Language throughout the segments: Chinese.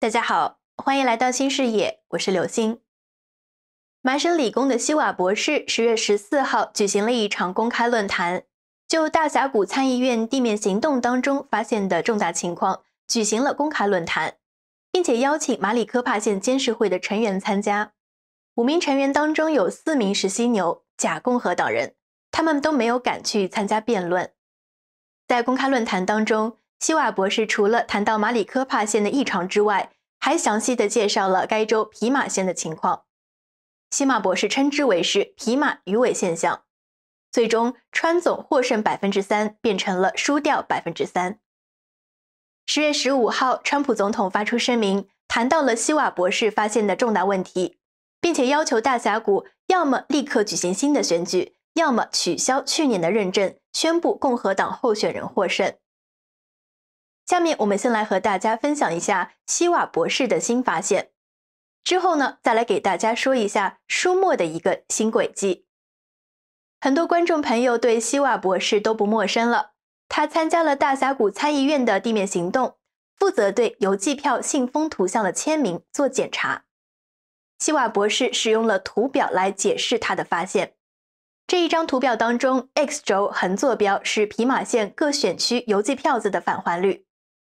大家好，欢迎来到新视野，我是刘星。麻省理工的希瓦博士十月十四号举行了一场公开论坛，就大峡谷参议院地面行动当中发现的重大情况举行了公开论坛，并且邀请马里科帕县监事会的成员参加。五名成员当中有四名是犀牛假共和党人，他们都没有敢去参加辩论。在公开论坛当中。希瓦博士除了谈到马里科帕县的异常之外，还详细的介绍了该州皮马县的情况。希马博士称之为是皮马鱼尾现象。最终，川总获胜百分之三，变成了输掉百分之三。十月十五号，川普总统发出声明，谈到了希瓦博士发现的重大问题，并且要求大峡谷要么立刻举行新的选举，要么取消去年的认证，宣布共和党候选人获胜。下面我们先来和大家分享一下希瓦博士的新发现，之后呢，再来给大家说一下舒默的一个新轨迹。很多观众朋友对希瓦博士都不陌生了，他参加了大峡谷参议院的地面行动，负责对邮寄票信封图像的签名做检查。希瓦博士使用了图表来解释他的发现。这一张图表当中，X 轴横坐标是皮马县各选区邮寄票子的返还率。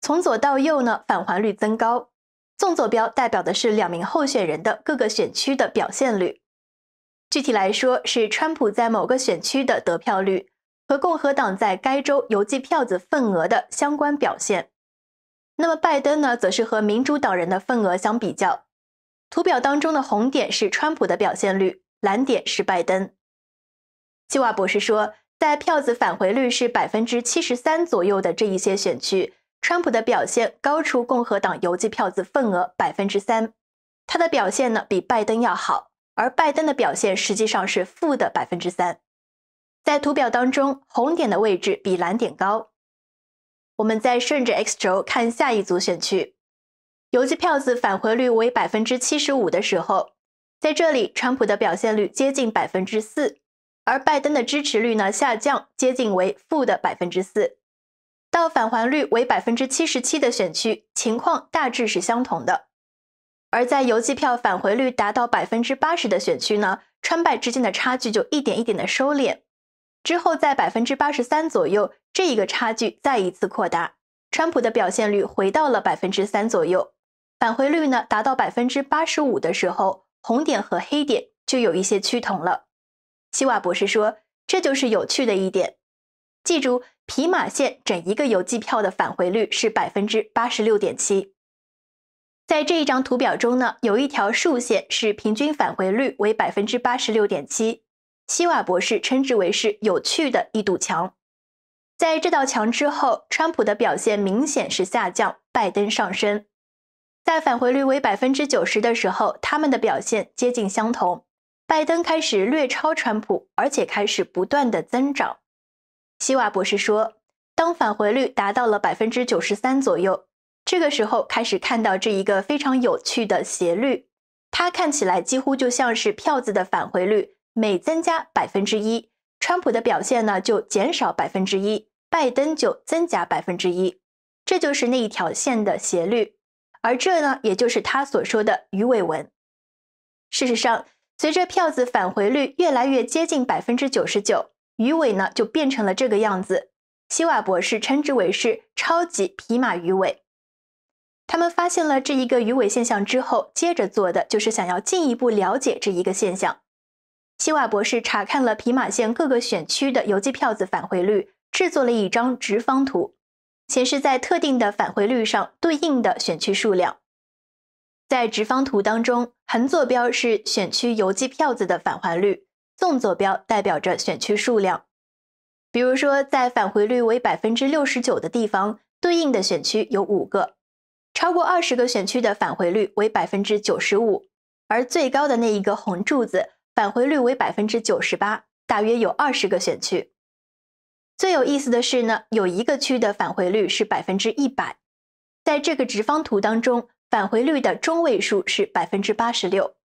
从左到右呢，返还率增高。纵坐标代表的是两名候选人的各个选区的表现率。具体来说，是川普在某个选区的得票率和共和党在该州邮寄票子份额的相关表现。那么拜登呢，则是和民主党人的份额相比较。图表当中的红点是川普的表现率，蓝点是拜登。希瓦博士说，在票子返回率是百分之七十三左右的这一些选区。川普的表现高出共和党邮寄票子份额百分之三，他的表现呢比拜登要好，而拜登的表现实际上是负的百分之三。在图表当中，红点的位置比蓝点高。我们再顺着 X 轴看下一组选区，邮寄票子返回率为百分之七十五的时候，在这里川普的表现率接近百分之四，而拜登的支持率呢下降，接近为负的百分之四。到返还率为百分之七十七的选区，情况大致是相同的；而在邮寄票返回率达到百分之八十的选区呢，川败之间的差距就一点一点的收敛。之后在百分之八十三左右，这一个差距再一次扩大，川普的表现率回到了百分之三左右。返回率呢达到百分之八十五的时候，红点和黑点就有一些趋同了。希瓦博士说，这就是有趣的一点。记住。皮马县整一个邮寄票的返回率是百分之八十六点七，在这一张图表中呢，有一条竖线是平均返回率为百分之八十六点七。希瓦博士称之为是有趣的一堵墙。在这道墙之后，川普的表现明显是下降，拜登上升。在返回率为百分之九十的时候，他们的表现接近相同，拜登开始略超川普，而且开始不断的增长。希瓦博士说，当返回率达到了百分之九十三左右，这个时候开始看到这一个非常有趣的斜率，它看起来几乎就像是票子的返回率每增加百分之一，川普的表现呢就减少百分之一，拜登就增加百分之一，这就是那一条线的斜率，而这呢也就是他所说的鱼尾纹。事实上，随着票子返回率越来越接近百分之九十九。鱼尾呢就变成了这个样子，希瓦博士称之为是超级皮马鱼尾。他们发现了这一个鱼尾现象之后，接着做的就是想要进一步了解这一个现象。希瓦博士查看了皮马县各个选区的邮寄票子返回率，制作了一张直方图，显示在特定的返回率上对应的选区数量。在直方图当中，横坐标是选区邮寄票子的返还率。纵坐标代表着选区数量，比如说，在返回率为百分之六十九的地方，对应的选区有五个；超过二十个选区的返回率为百分之九十五，而最高的那一个红柱子，返回率为百分之九十八，大约有二十个选区。最有意思的是呢，有一个区的返回率是百分之一百，在这个直方图当中，返回率的中位数是百分之八十六。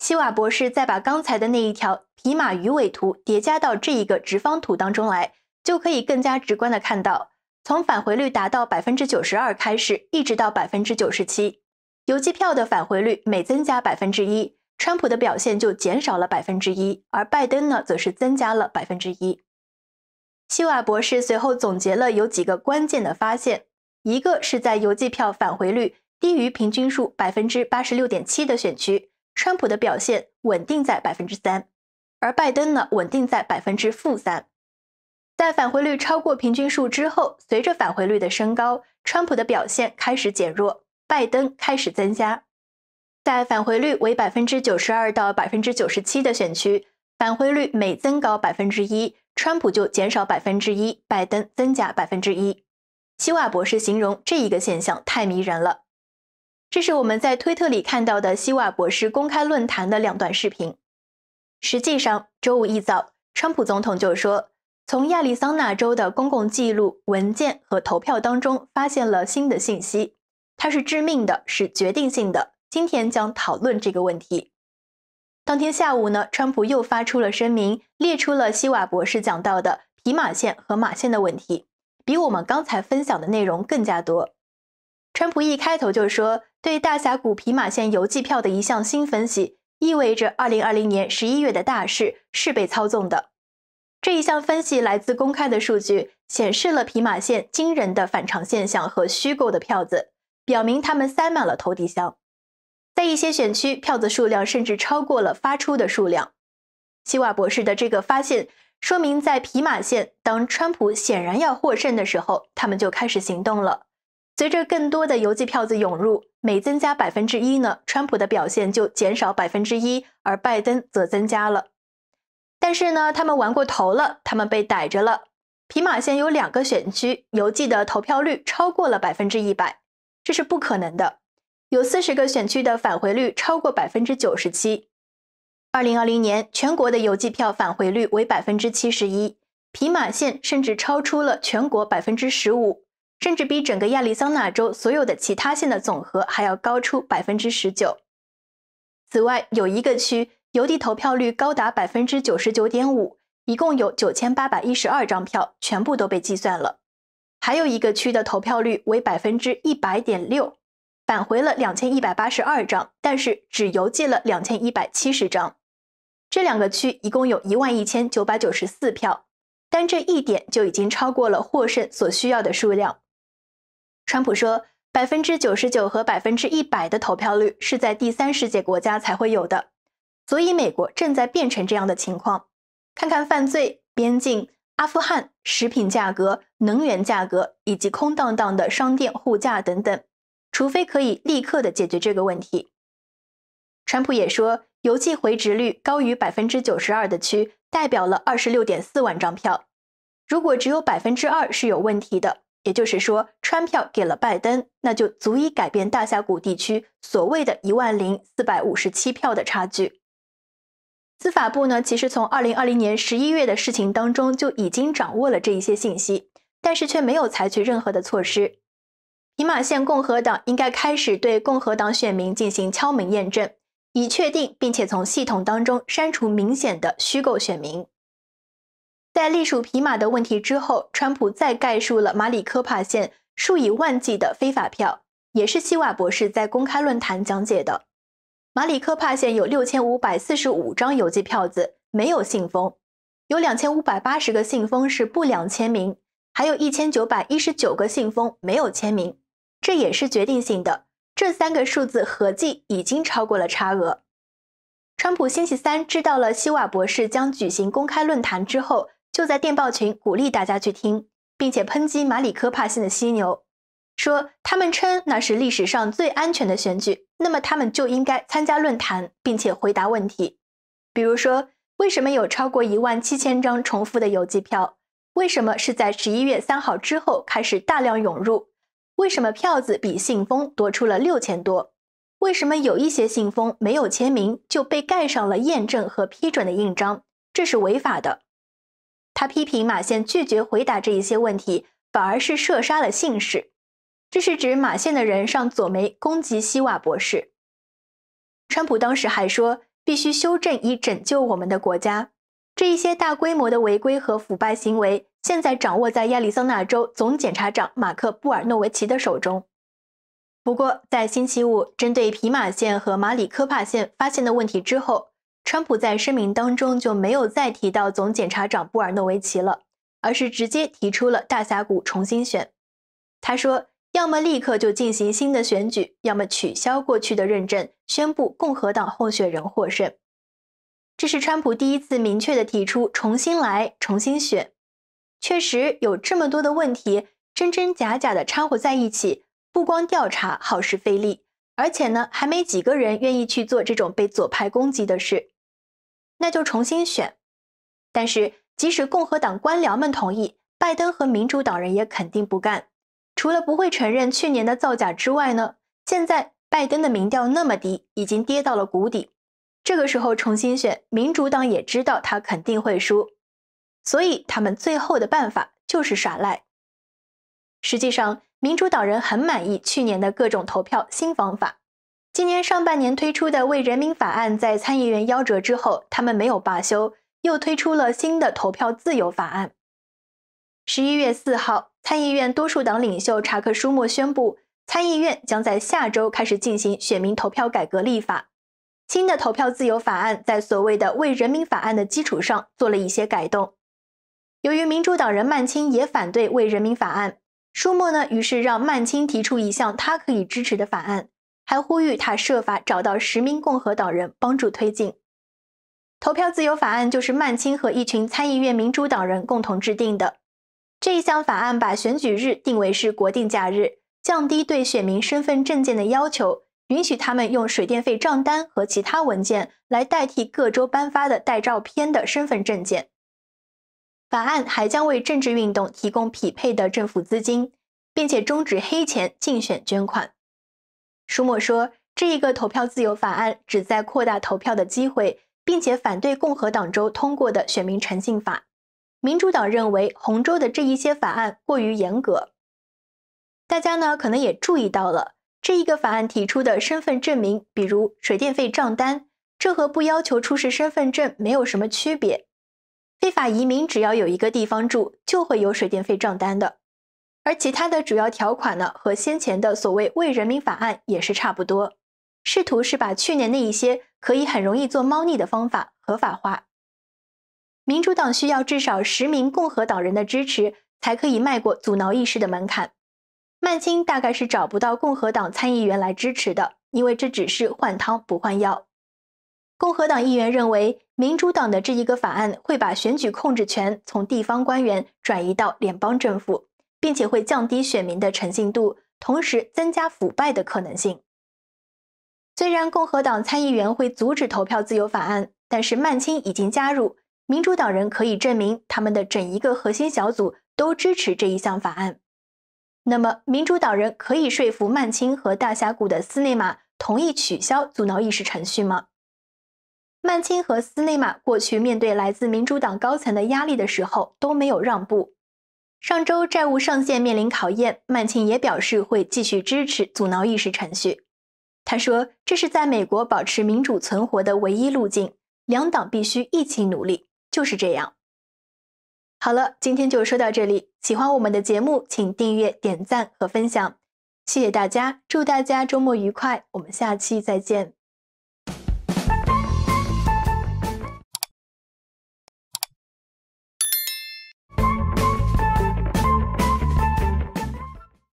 希瓦博士再把刚才的那一条皮马鱼尾图叠加到这一个直方图当中来，就可以更加直观的看到从返回率达到百分之九十二开始，一直到百分之九十七，邮寄票的返回率每增加百分之一，川普的表现就减少了百分之一，而拜登呢，则是增加了百分之一。希瓦博士随后总结了有几个关键的发现，一个是在邮寄票返回率低于平均数百分之八十六点七的选区，川普的表现稳定在百分之三，而拜登呢，稳定在百分之负三。在返回率超过平均数之后，随着返回率的升高，川普的表现开始减弱，拜登开始增加。在返回率为百分之九十二到百分之九十七的选区，返回率每增高百分之一，川普就减少百分之一，拜登增加百分之一。希瓦博士形容这一个现象太迷人了。这是我们在推特里看到的希瓦博士公开论坛的两段视频。实际上，周五一早，川普总统就说。从亚利桑那州的公共记录、文件和投票当中发现了新的信息，它是致命的，是决定性的。今天将讨论这个问题。当天下午呢，川普又发出了声明，列出了希瓦博士讲到的皮马线和马线的问题，比我们刚才分享的内容更加多。川普一开头就说，对大峡谷皮马线邮寄票的一项新分析，意味着2020年11月的大事是被操纵的。这一项分析来自公开的数据，显示了皮马线惊人的反常现象和虚构的票子，表明他们塞满了投递箱。在一些选区，票子数量甚至超过了发出的数量。希瓦博士的这个发现说明，在皮马线，当川普显然要获胜的时候，他们就开始行动了。随着更多的邮寄票子涌入，每增加百分之一呢，川普的表现就减少百分之一，而拜登则增加了。但是呢，他们玩过头了，他们被逮着了。皮马县有两个选区邮寄的投票率超过了百分之一百，这是不可能的。有四十个选区的返回率超过百分之九十七。二零二零年全国的邮寄票返回率为百分之七十一，皮马县甚至超出了全国百分之十五，甚至比整个亚利桑那州所有的其他县的总和还要高出百分之十九。此外，有一个区。邮递投票率高达百分之九十九点五，一共有九千八百一十二张票，全部都被计算了。还有一个区的投票率为百分之一百点六，返回了两千一百八十二张，但是只邮寄了两千一百七十张。这两个区一共有一万一千九百九十四票，单这一点就已经超过了获胜所需要的数量。川普说，百分之九十九和百分之一百的投票率是在第三世界国家才会有的。所以，美国正在变成这样的情况。看看犯罪、边境、阿富汗、食品价格、能源价格以及空荡荡的商店护驾等等，除非可以立刻的解决这个问题。川普也说，邮寄回执率高于百分之九十二的区代表了二十六点四万张票。如果只有百分之二是有问题的，也就是说，川票给了拜登，那就足以改变大峡谷地区所谓的一万零四百五十七票的差距。司法部呢，其实从二零二零年十一月的事情当中就已经掌握了这一些信息，但是却没有采取任何的措施。皮马县共和党应该开始对共和党选民进行敲门验证，以确定并且从系统当中删除明显的虚构选民。在隶属皮马的问题之后，川普再概述了马里科帕县数以万计的非法票，也是希瓦博士在公开论坛讲解的。马里科帕县有六千五百四十五张邮寄票子没有信封，有两千五百八十个信封是不良签名，还有一千九百一十九个信封没有签名，这也是决定性的。这三个数字合计已经超过了差额。川普星期三知道了希瓦博士将举行公开论坛之后，就在电报群鼓励大家去听，并且抨击马里科帕县的犀牛。说他们称那是历史上最安全的选举，那么他们就应该参加论坛，并且回答问题。比如说，为什么有超过一万七千张重复的邮寄票？为什么是在十一月三号之后开始大量涌入？为什么票子比信封多出了六千多？为什么有一些信封没有签名就被盖上了验证和批准的印章？这是违法的。他批评马宪拒绝回答这一些问题，反而是射杀了信使。这是指马县的人上左媒攻击希瓦博士。川普当时还说，必须修正以拯救我们的国家。这一些大规模的违规和腐败行为，现在掌握在亚利桑那州总检察长马克·布尔诺维奇的手中。不过，在星期五针对皮马县和马里科帕县发现的问题之后，川普在声明当中就没有再提到总检察长布尔诺维奇了，而是直接提出了大峡谷重新选。他说：“要么立刻就进行新的选举，要么取消过去的认证，宣布共和党候选人获胜。”这是川普第一次明确的提出重新来、重新选。确实有这么多的问题，真真假假的掺和在一起，不光调查耗时费力，而且呢，还没几个人愿意去做这种被左派攻击的事。那就重新选，但是即使共和党官僚们同意，拜登和民主党人也肯定不干。除了不会承认去年的造假之外呢，现在拜登的民调那么低，已经跌到了谷底。这个时候重新选，民主党也知道他肯定会输，所以他们最后的办法就是耍赖。实际上，民主党人很满意去年的各种投票新方法。今年上半年推出的为人民法案在参议院夭折之后，他们没有罢休，又推出了新的投票自由法案。十一月四号，参议院多数党领袖查克·舒默宣布，参议院将在下周开始进行选民投票改革立法。新的投票自由法案在所谓的为人民法案的基础上做了一些改动。由于民主党人曼青也反对为人民法案，舒默呢，于是让曼青提出一项他可以支持的法案。还呼吁他设法找到十名共和党人帮助推进投票自由法案，就是曼青和一群参议院民主党人共同制定的。这一项法案把选举日定为是国定假日，降低对选民身份证件的要求，允许他们用水电费账单和其他文件来代替各州颁发的带照片的身份证件。法案还将为政治运动提供匹配的政府资金，并且终止黑钱竞选捐款。舒默说：“这一个投票自由法案旨在扩大投票的机会，并且反对共和党州通过的选民诚信法。民主党认为红州的这一些法案过于严格。大家呢可能也注意到了，这一个法案提出的身份证明，比如水电费账单，这和不要求出示身份证没有什么区别。非法移民只要有一个地方住，就会有水电费账单的。”而其他的主要条款呢，和先前的所谓“为人民法案”也是差不多，试图是把去年那一些可以很容易做猫腻的方法合法化。民主党需要至少十名共和党人的支持，才可以迈过阻挠议事的门槛。曼青大概是找不到共和党参议员来支持的，因为这只是换汤不换药。共和党议员认为，民主党的这一个法案会把选举控制权从地方官员转移到联邦政府。并且会降低选民的诚信度，同时增加腐败的可能性。虽然共和党参议员会阻止投票自由法案，但是曼青已经加入，民主党人可以证明他们的整一个核心小组都支持这一项法案。那么，民主党人可以说服曼青和大峡谷的斯内马同意取消阻挠议事程序吗？曼青和斯内马过去面对来自民主党高层的压力的时候都没有让步。上周债务上限面临考验，曼庆也表示会继续支持阻挠议事程序。他说：“这是在美国保持民主存活的唯一路径，两党必须一起努力。”就是这样。好了，今天就说到这里。喜欢我们的节目，请订阅、点赞和分享，谢谢大家！祝大家周末愉快，我们下期再见。